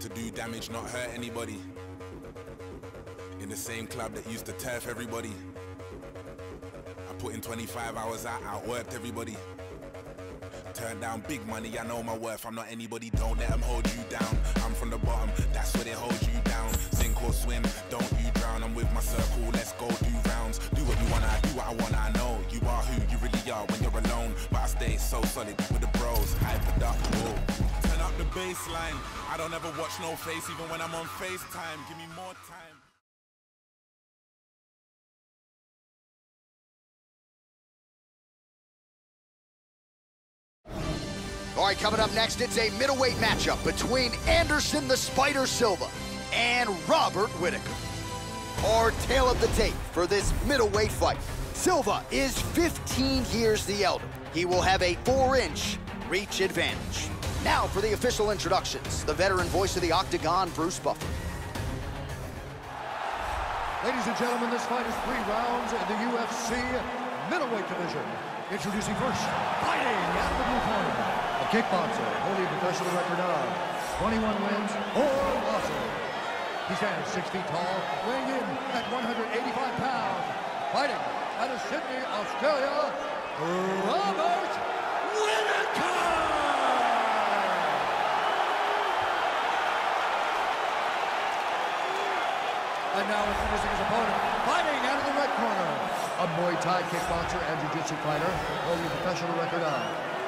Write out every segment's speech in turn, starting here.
to do damage, not hurt anybody. In the same club that used to turf everybody. I put in 25 hours out, outworked everybody. Turn down big money, I know my worth. I'm not anybody, don't let them hold you down. I'm from the bottom, that's where they hold you down. Sink or swim, don't you drown. I'm with my circle, let's go do rounds. Do what you wanna, do what I wanna, I know. You are who you really are when you're alone. But I stay so solid with the bros, hyper up, whoa. The baseline. I don't ever watch no face, even when I'm on FaceTime. Give me more time. All right, coming up next, it's a middleweight matchup between Anderson the Spider Silva and Robert Whitaker. Our tale of the tape for this middleweight fight. Silva is 15 years the elder. He will have a four-inch reach advantage. Now for the official introductions, the veteran voice of the Octagon, Bruce Buffer. Ladies and gentlemen, this fight is three rounds in the UFC middleweight division. Introducing first, fighting out of the blue corner, a kickboxer holding a professional record of 21 wins, 4 losses. He stands 6 feet tall, weighing in at 185 pounds. Fighting out of Sydney, Australia, Robert Whitaker! And now introducing his opponent, fighting out of the red corner, a Muay Thai kickboxer and jiu-jitsu fighter holding a professional record of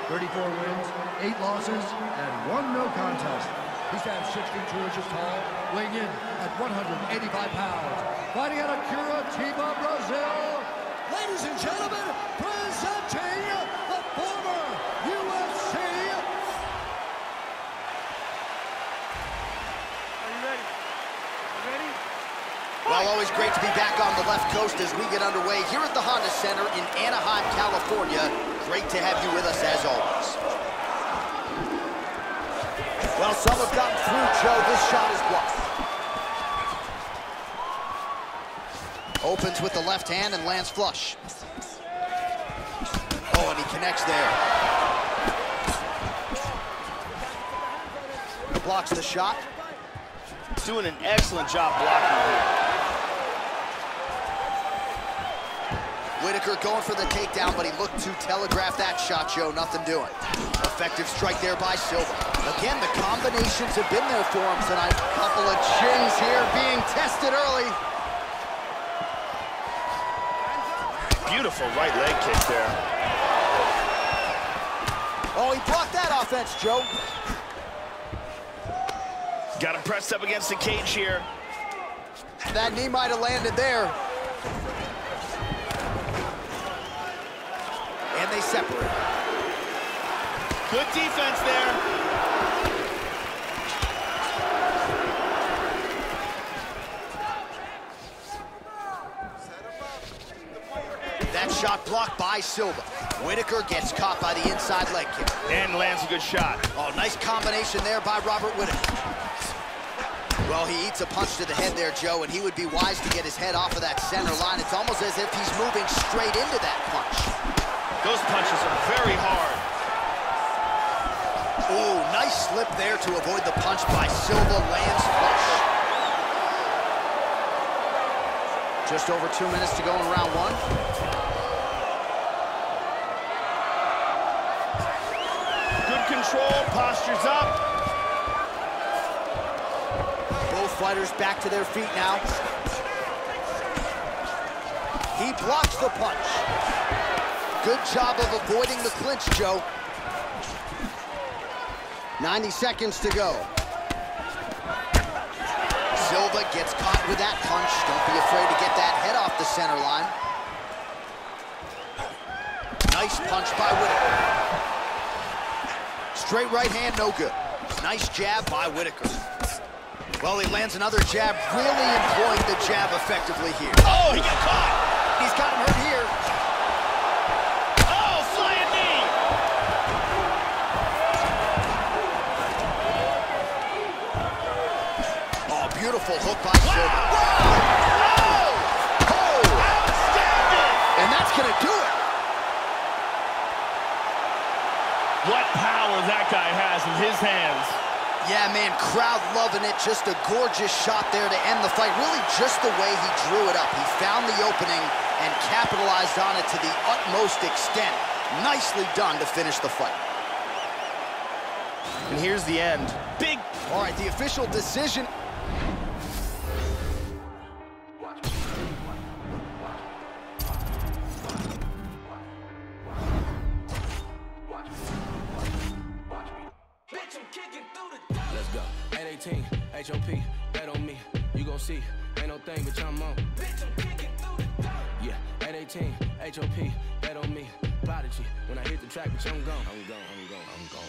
34 wins, 8 losses, and 1 no contest. He stands 6 feet 2 inches tall, weighing in at 185 pounds. Fighting out of Curitiba, Brazil, ladies and gentlemen, presenting the former UFC Great to be back on the left coast as we get underway here at the Honda Center in Anaheim, California. Great to have you with us as always. Well, some have gotten through, Joe. This shot is blocked. Opens with the left hand and lands flush. Oh, and he connects there. Blocks the shot. Doing an excellent job blocking here. Whitaker going for the takedown, but he looked to telegraph that shot, Joe. Nothing doing. Effective strike there by Silva. Again, the combinations have been there for him tonight. Couple of chins here being tested early. Beautiful right leg kick there. Oh, he blocked that offense, Joe. Got him pressed up against the cage here. That knee might have landed there. They separate. Good defense there. That shot blocked by Silva. Whitaker gets caught by the inside leg kick. And lands a good shot. Oh, nice combination there by Robert Whitaker. Well, he eats a punch to the head there, Joe, and he would be wise to get his head off of that center line. It's almost as if he's moving straight into that punch. Those punches are very hard. Ooh, nice slip there to avoid the punch by Silva. Lands flush. Just over two minutes to go in round one. Good control, postures up. Both fighters back to their feet now. He blocks the punch. Good job of avoiding the clinch, Joe. 90 seconds to go. Silva gets caught with that punch. Don't be afraid to get that head off the center line. Nice punch by Whitaker. Straight right hand, no good. Nice jab by Whitaker. Well, he lands another jab, really employing the jab effectively here. Oh, he got caught. Just a gorgeous shot there to end the fight. Really just the way he drew it up. He found the opening and capitalized on it to the utmost extent. Nicely done to finish the fight. And here's the end. Big. All right, the official decision. Let's go. 818, HOP, bet on me. You gon' see, ain't no thing, but I'm on. Yeah, 818, HOP, bet on me. Prodigy, when I hit the track, bitch, I'm gone. I'm gone, I'm gone, I'm gone.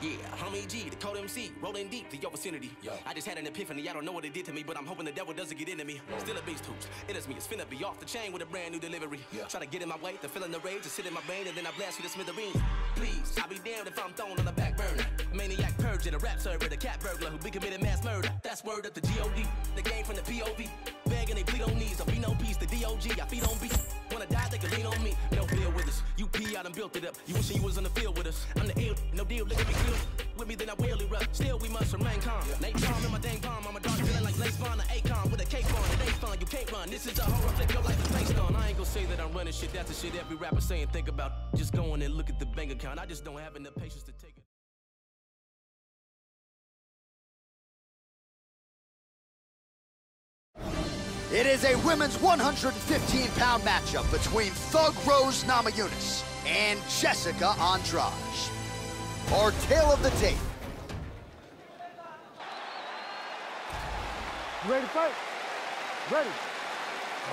Yeah, homie G, the code MC, rolling deep to your vicinity. Yo. I just had an epiphany, I don't know what it did to me, but I'm hoping the devil doesn't get into me. Still a beast hoops, it is me, it's finna be off the chain with a brand new delivery. Yeah. Try to get in my way, the feeling the rage, just sit in my brain, and then I blast you to smithereens. Please, I'll be damned if I'm thrown on the back burner. Maniac purge in a rap server, the cat burglar who be committed mass murder. That's word up the G.O.D. The game from the POV. Begging they plead on knees, I'll be no peace, the D.O.G. I feed on beat. Wanna die, they can lean on me. No deal with us. You P, I done built it up. You wishing you was on the field with us. I'm the ill, no deal, look at me good. With me, then I will erupt. Still, we must remain calm. Nate Charm in my dang palm. I'm a dark feeling like Lace Vaughn Akon with a cape on. It ain't fun, you can't run. This is a horror flick your life is based on. I ain't gonna say that I'm running shit. That's the shit every rapper saying. Think about just going and look at the bank account. I just don't have enough patience to take it. It is a women's 115-pound matchup between Thug Rose Namajunas and Jessica Andrade. Our tale of the tape. Ready to fight? Ready.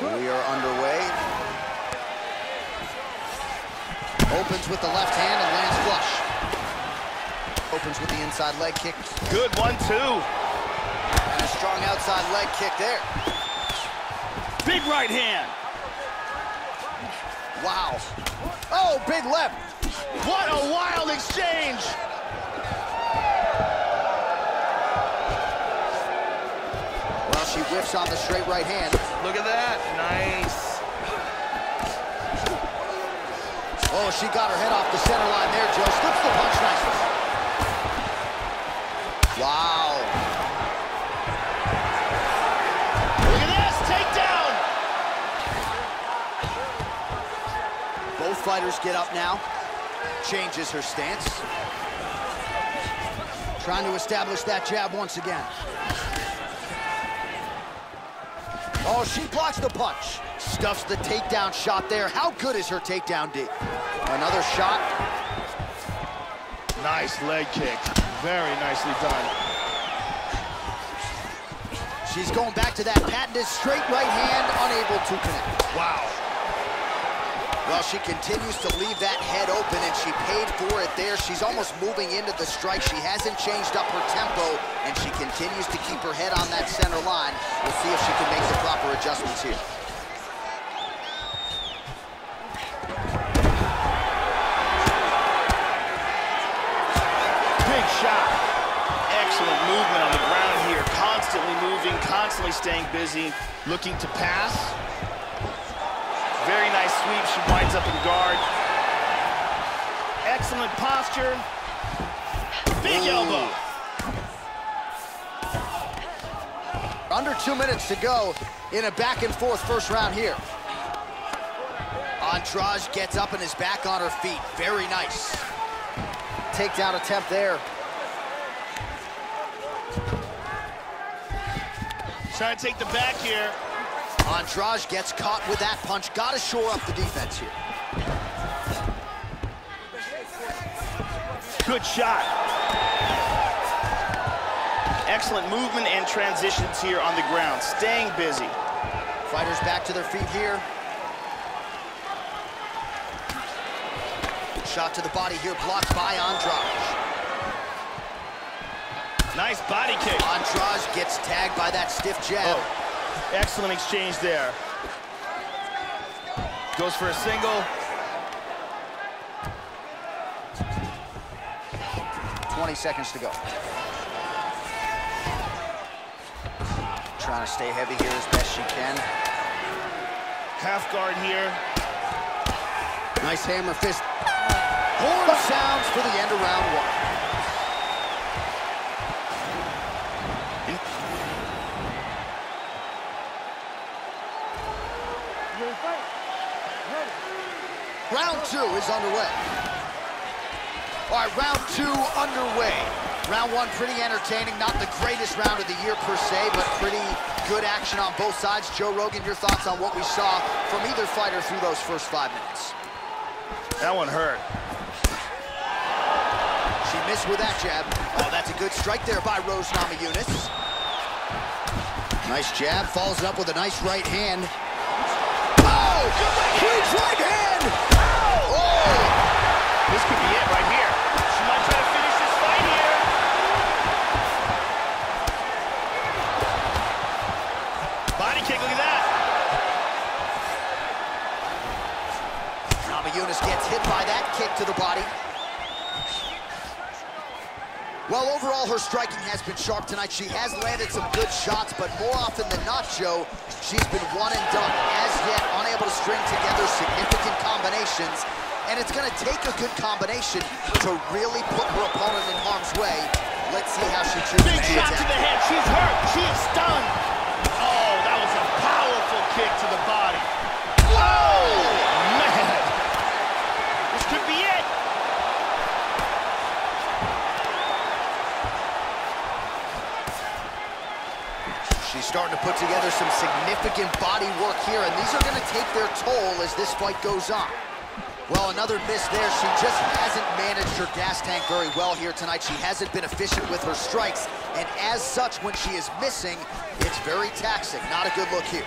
We are underway. Opens with the left hand and lands flush. Opens with the inside leg kick. Good one, two. And a strong outside leg kick there. Big right hand. Wow. Oh, big left. What a wild exchange. Well, she whiffs on the straight right hand. Look at that. Nice. Oh, she got her head off the center line there, Joe. Slips the punch nicely. Wow. Fighters get up now. Changes her stance. Trying to establish that jab once again. Oh, she blocks the punch. Stuffs the takedown shot there. How good is her takedown D? Another shot. Nice leg kick. Very nicely done. She's going back to that patented straight right hand, unable to connect. Wow. Well, she continues to leave that head open, and she paid for it there. She's almost moving into the strike. She hasn't changed up her tempo, and she continues to keep her head on that center line. We'll see if she can make the proper adjustments here. Big shot. Excellent movement on the ground here. Constantly moving, constantly staying busy, looking to pass. Very nice sweep. She winds up in guard. Excellent posture. Big Ooh. elbow. Under two minutes to go in a back and forth first round here. Andrade gets up and is back on her feet. Very nice. Takedown attempt there. Trying to take the back here. Andrade gets caught with that punch. Got to shore up the defense here. Good shot. Excellent movement and transitions here on the ground. Staying busy. Fighters back to their feet here. Shot to the body here, blocked by Andrade. Nice body kick. Andrade gets tagged by that stiff jab. Oh, excellent exchange there. Goes for a single. 20 seconds to go. Trying to stay heavy here as best she can. Half guard here. Nice hammer fist. Horn sounds for the end of round one. Round two is underway. All right, round two underway. Round one, pretty entertaining. Not the greatest round of the year per se, but pretty good action on both sides. Joe Rogan, your thoughts on what we saw from either fighter through those first five minutes? That one hurt. She missed with that jab. Oh, that's a good strike there by Rose Namajunas. Nice jab, follows it up with a nice right hand. Oh, huge right hand! This could be it right here. She might try to finish this fight here. Body kick, look at that. Namajunas gets hit by that kick to the body. Well, overall, her striking has been sharp tonight. She has landed some good shots, but more often than not, Joe, she's been one and done. As yet, unable to string together significant combinations. And it's going to take a good combination to really put her opponent in harm's way. Let's see how she chooses Big to shot to the head. She's hurt. She is stunned. Oh, that was a powerful kick to the body. Oh, man. This could be it. She's starting to put together some significant body work here, and these are going to take their toll as this fight goes on. Well, another miss there. She just hasn't managed her gas tank very well here tonight. She hasn't been efficient with her strikes, and as such, when she is missing, it's very taxing. Not a good look here.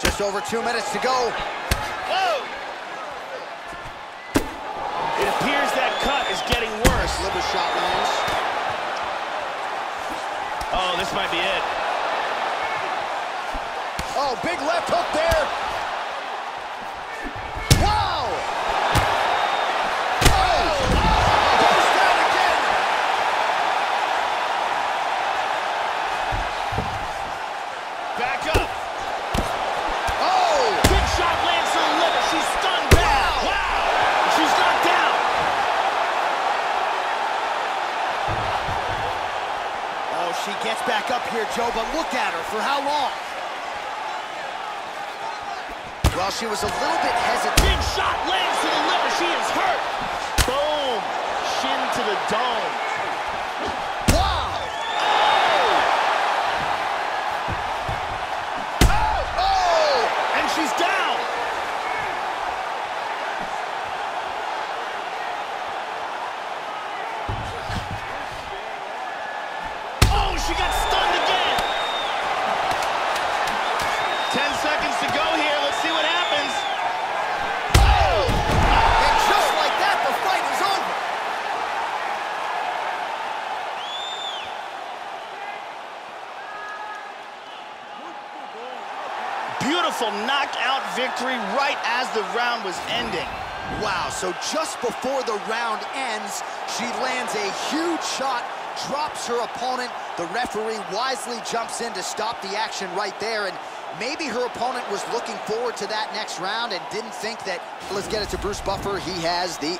Just over two minutes to go. Whoa. It appears that cut is getting worse. Liver shot lands. Oh, this might be it. Oh, big left hook there. Wow! Oh! oh, oh Goes down again. Back up. Oh! Big shot lands to the liver. She's stunned down. Wow. She's knocked down. Oh, she gets back up here, Joe, but look at her. For how long? Well, she was a little bit hesitant. Big shot lands to the liver. She is hurt. Boom. Shin to the dome. Beautiful knockout victory right as the round was ending. Wow, so just before the round ends, she lands a huge shot, drops her opponent. The referee wisely jumps in to stop the action right there, and maybe her opponent was looking forward to that next round and didn't think that, let's get it to Bruce Buffer, he has the